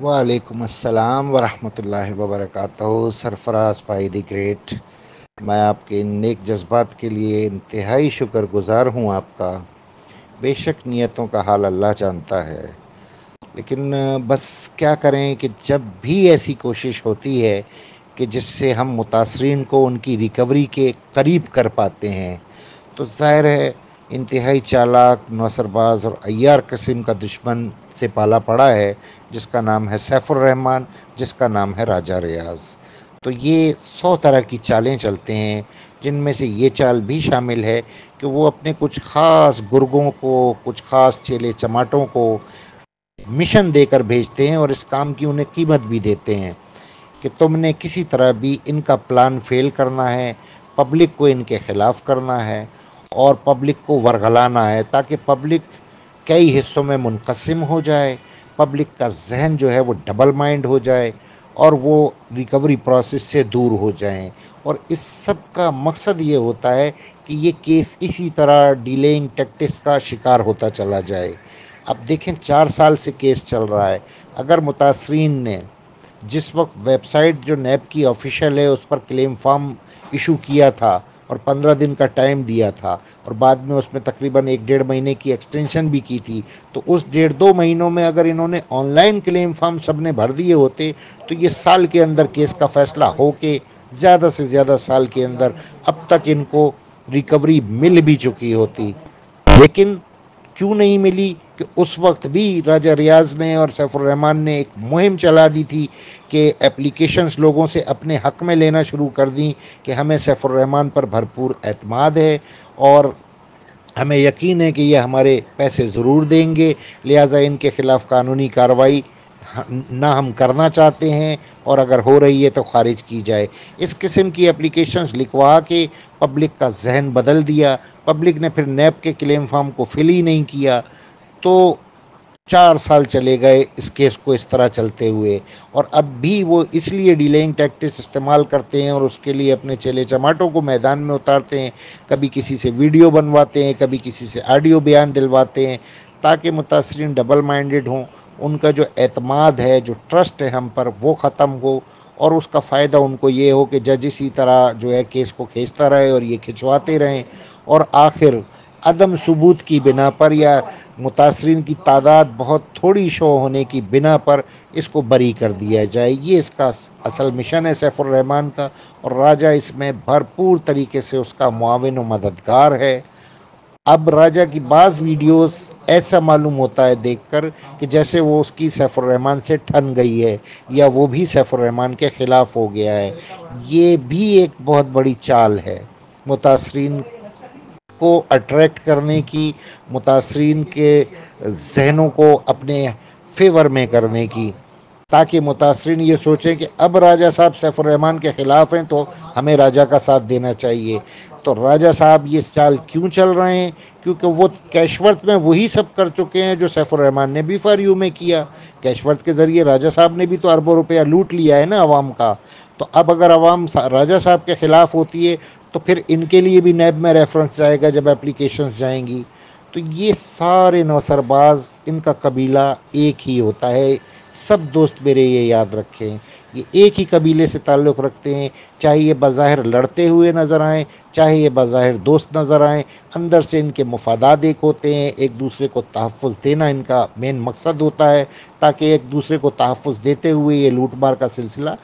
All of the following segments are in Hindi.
वालेकुम अस्सलाम वरहमतुल्लाहि वबरकातुहू। सरफराज भाई दी ग्रेट मैं आपके नेक जज्बात के लिए इंतहाई शुक्र गुज़ार हूँ आपका। बेशक नीयतों का हाल अल्लाह जानता है। लेकिन, बस क्या करें कि जब भी ऐसी कोशिश होती है कि जिससे हम मुतासरीन को उनकी रिकवरी के करीब कर पाते हैं तो ज़ाहिर है इंतहाई चालाक, नौसरबाज और अयार कस्म का दुश्मन से पाला पड़ा है, जिसका नाम है सैफुररहमान जिसका नाम है राजा रियाज। तो ये सौ तरह की चालें चलते हैं, जिनमें से ये चाल भी शामिल है कि वो अपने कुछ ख़ास गुर्गों को, कुछ ख़ास चेले चमाटों को मिशन देकर भेजते हैं और इस काम की उन्हें कीमत भी देते हैं कि तुमने किसी तरह भी इनका प्लान फेल करना है, पब्लिक को इनके ख़िलाफ़ करना है और पब्लिक को वरगलाना है ताकि पब्लिक कई हिस्सों में मुनकसम हो जाए। पब्लिक का जहन जो है वो डबल माइंड हो जाए और वो रिकवरी प्रोसेस से दूर हो जाएँ। और इस सब का मकसद ये होता है कि ये केस इसी तरह डिलेइंग टैक्टिक्स का शिकार होता चला जाए। अब देखें, चार साल से केस चल रहा है। अगर मुतासरीन ने जिस वक्त वेबसाइट जो नैब की ऑफिशियल है उस पर क्लेम फॉर्म इशू किया था और पंद्रह दिन का टाइम दिया था और बाद में उसमें तकरीबन एक डेढ़ महीने की एक्सटेंशन भी की थी। तो उस डेढ़ दो महीनों में अगर इन्होंने ऑनलाइन क्लेम फॉर्म सबने भर दिए होते तो ये साल के अंदर केस का फैसला हो के ज़्यादा से ज़्यादा साल के अंदर अब तक इनको रिकवरी मिल भी चुकी होती। लेकिन क्यों नहीं मिली? कि उस वक्त भी राजा रियाज ने और सैफुररहमान ने एक मुहिम चला दी थी कि एप्लीकेशंस लोगों से अपने हक में लेना शुरू कर दी कि हमें सैफुररहमान पर भरपूर अतमाद है और हमें यकीन है कि ये हमारे पैसे ज़रूर देंगे। लिहाजा इनके ख़िलाफ़ कानूनी कार्रवाई ना हम करना चाहते हैं और अगर हो रही है तो खारिज की जाए। इस किस्म की एप्लीकेशंस लिखवा के पब्लिक का जहन बदल दिया। पब्लिक ने फिर नैब के क्लेम फार्म को फिल ही नहीं किया। तो चार साल चले गए इस केस को इस तरह चलते हुए। और अब भी वो इसलिए डिलेइंग टैक्टिस इस्तेमाल करते हैं और उसके लिए अपने चेले चमाटों को मैदान में उतारते हैं। कभी किसी से वीडियो बनवाते हैं, कभी किसी से ऑडियो बयान दिलवाते हैं, ताकि मुतासरीन डबल माइंडेड हों। उनका जो एतमाद है, जो ट्रस्ट है हम पर, वो ख़त्म हो और उसका फ़ायदा उनको ये हो कि जज इसी तरह जो है केस को खींचता रहे और ये खिंचवाते रहें। और आखिर अदम सबूत की बिना पर या मुतासरीन की तादाद बहुत थोड़ी शो होने की बिना पर इसको बरी कर दिया जाए। ये इसका असल मिशन है सैफुररहमान का और राजा इसमें भरपूर तरीके से उसका मुआवन व मददगार है। अब राजा की बाज़ वीडियोस ऐसा मालूम होता है देखकर कि जैसे वो उसकी सैफुररहमान से ठन गई है या वो भी सैफुररहमान के ख़िलाफ़ हो गया है। ये भी एक बहुत बड़ी चाल है। मुतासरीन को अट्रैक्ट करने की, मुतासरीन के जहनों को अपने फेवर में करने की, ताकि मुतासरीन ये सोचें कि अब राजा साहब सैफुररहमान के ख़िलाफ़ हैं तो हमें राजा का साथ देना चाहिए। तो राजा साहब ये चाल क्यों चल रहे हैं? क्योंकि वो कैशवर्थ में वही सब कर चुके हैं जो सैफुररहमान ने भी फॉर यू में किया। कैशवर्थ के ज़रिए राजा साहब ने भी तो अरबों रुपया लूट लिया है ना आवाम का। तो अब अगर आवाम राजा साहब के ख़िलाफ़ होती है तो फिर इनके लिए भी नैब में रेफरेंस जाएगा जब एप्लीकेशंस जाएँगी। तो ये सारे नौसरबाज, इनका कबीला एक ही होता है। सब दोस्त मेरे ये याद रखें। ये एक ही कबीले से ताल्लुक़ रखते हैं। चाहे ये बज़ाहिर लड़ते हुए नज़र आएँ, चाहे ये बज़ाहिर दोस्त नज़र आएँ, अंदर से इनके मफादात एक होते हैं। एक दूसरे को तहफ़ देना इनका मेन मकसद होता है, ताकि एक दूसरे को तहफ़ देते हुए ये लूट मार का सिलसिला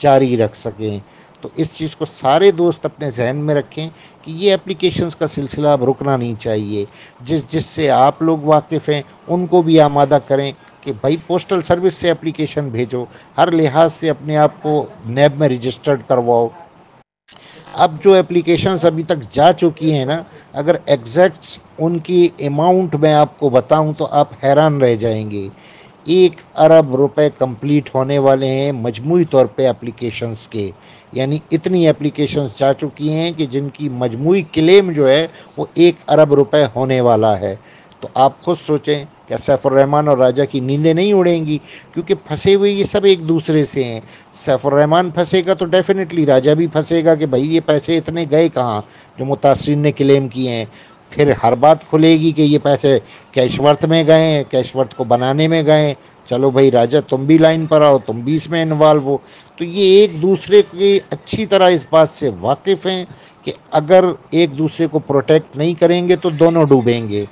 जारी रख सकें। तो इस चीज़ को सारे दोस्त अपने जहन में रखें कि ये एप्लीकेशंस का सिलसिला अब रुकना नहीं चाहिए। जिस, जिससे आप लोग वाकिफ़ हैं, उनको भी आमादा करें कि भाई पोस्टल सर्विस से एप्लीकेशन भेजो, हर लिहाज से अपने आप को नैब में रजिस्टर्ड करवाओ। अब जो एप्लीकेशंस अभी तक जा चुकी हैं ना, अगर एग्जैक्ट उनकी अमाउंट मैं आपको बताऊँ तो आप हैरान रह जाएँगे। एक अरब रुपए कंप्लीट होने वाले हैं मजमू तौर पे एप्लीकेशंस के। यानी इतनी एप्लीकेशंस जा चुकी हैं कि जिनकी मजमू क्लेम जो है, वो एक अरब रुपए होने वाला है। तो आप खुद सोचें, क्या सैफुररहमान और राजा की नींदें नहीं उड़ेंगी? क्योंकि फंसे हुए ये सब एक दूसरे से हैं। सैफुररहमान फंसेगा तो डेफिनेटली राजा भी फंसेगा कि भाई ये पैसे इतने गए कहाँ? जो मुतासरीन ने क्लेम किए हैं। फिर हर बात खुलेगी कि ये पैसे कैशवर्थ में गए हैं कैशवर्थ को बनाने में गए। चलो भाई राजा, तुम भी लाइन पर आओ, तुम भी इसमें इन्वॉल्व हो। तो ये एक दूसरे की अच्छी तरह इस बात से वाकिफ़ हैं कि अगर एक दूसरे को प्रोटेक्ट नहीं करेंगे तो दोनों डूबेंगे।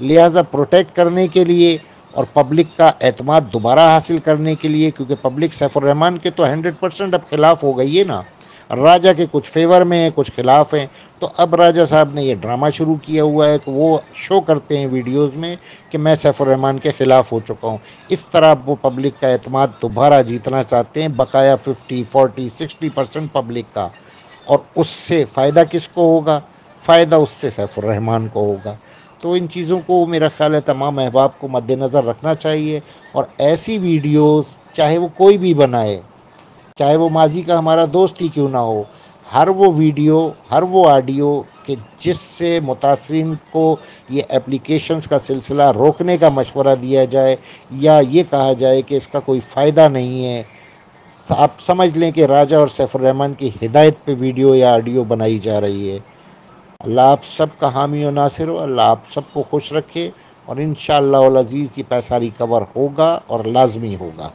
लिहाजा प्रोटेक्ट करने के लिए और पब्लिक का एतमाद दोबारा हासिल करने के लिए, क्योंकि पब्लिक सैफुररहमान के तो हंड्रेड परसेंट अब खिलाफ हो गई है ना। राजा के कुछ फेवर में है, कुछ खिलाफ हैं। तो अब राजा साहब ने ये ड्रामा शुरू किया हुआ है कि वो शो करते हैं वीडियोस में कि मैं सैफुररहमान के ख़िलाफ़ हो चुका हूँ। इस तरह वो पब्लिक का अतमाद दोबारा जीतना चाहते हैं, बकाया fifty, forty, sixty percent public का। और उससे फ़ायदा किसको होगा? फ़ायदा उससे सैफुररहमान को होगा। तो इन चीज़ों को मेरा ख्याल है तमाम अहबाब को मद्देनज़र रखना चाहिए और ऐसी वीडियोस, चाहे वो कोई भी बनाए चाहे वो माजी का हमारा दोस्त ही क्यों ना हो, हर वो वीडियो, हर वो ऑडियो कि जिससे मुतासरीन को ये एप्लीकेशंस का सिलसिला रोकने का मशवरा दिया जाए या ये कहा जाए कि इसका कोई फ़ायदा नहीं है, आप समझ लें कि राजा और सैफुररहमान की हिदायत पे वीडियो या ऑडियो बनाई जा रही है। अल्लाह आप सब का हामी और नासिर हो, अल्लाह आप सबको खुश रखे और इन अज़ीज़ ये पैसा रिकवर होगा और लाजमी होगा।